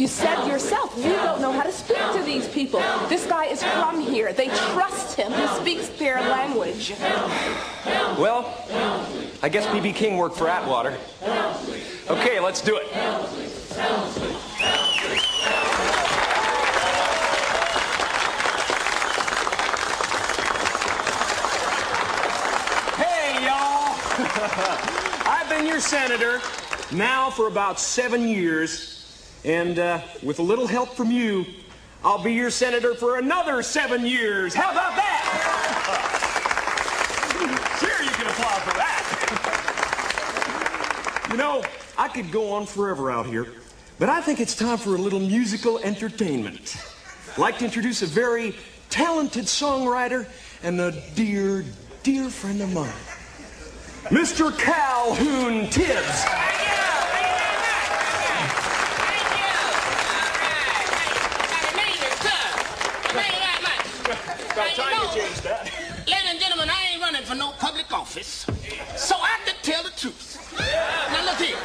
You said yourself, you don't know how to speak to these people. This guy is from here. They trust him. He speaks their language. Well, I guess B.B. King worked for Atwater. Okay, let's do it. Hey, y'all! I've been your senator now for about seven years, and uh, with a little help from you, I'll be your senator for another seven years. How about that? sure, you can applaud for that. you know, I could go on forever out here, but I think it's time for a little musical entertainment. I'd like to introduce a very talented songwriter and a dear, dear friend of mine, Mr. Calhoun Tubbs. About time you changed that. Ladies and gentlemen, I ain't running for no public office, so I can tell the truth. Now look here,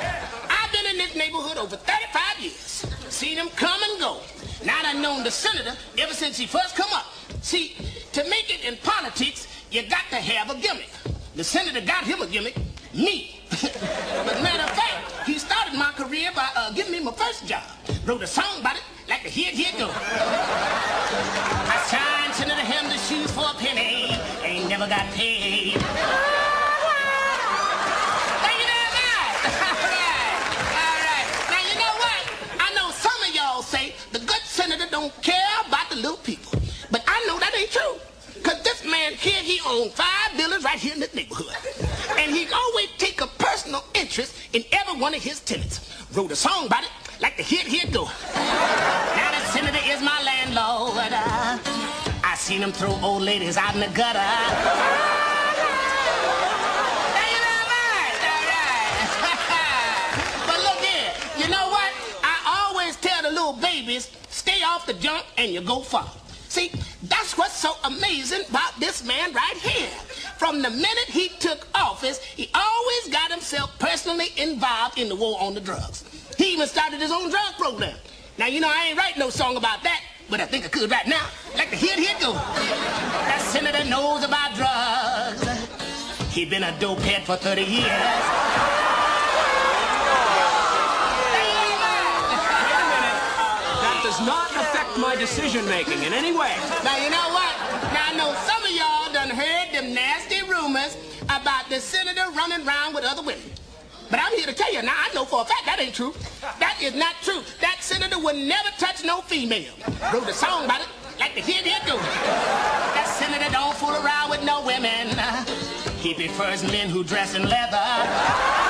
I've been in this neighborhood over 35 years, seen him come and go. Now I've known the senator ever since he first come up. See, to make it in politics, you got to have a gimmick. The senator got him a gimmick, me. but matter of fact, he started my career by uh, giving me my first job. Wrote a song about it, like the hit, hit go. I signed Senator Helmsley's shoes for a penny, ain't never got paid. Thank you very much. All right, all right. Now you know what? I know some of y'all say the good senator don't care about the little people, but I know that ain't true. Cause this man here, he owns five buildings right here in this neighborhood. And he always take a personal interest in every one of his tenants. Wrote a song about it, like the hit, hit go. Senator is my landlord. I seen him throw old ladies out in the gutter. But look here, you know what? I always tell the little babies, stay off the junk and you go far. See, that's what's so amazing about this man right here. From the minute he took office, he always got himself personally involved in the war on the drugs. He even started his own drug program. Now, you know, I ain't writing no song about that, but I think I could right now. Like the hit, hit go. That senator knows about drugs. He been a dope head for 30 years. That does not affect my decision making in any way. Now, you know what? Now, I know some of y'all done heard them nasty rumors about the senator running around with other women. But I'm here to tell you, now I know for a fact that ain't true. That is not true. That senator would never touch no female. Wrote a song about it, like the hit hit go. That senator don't fool around with no women. He prefers men who dress in leather.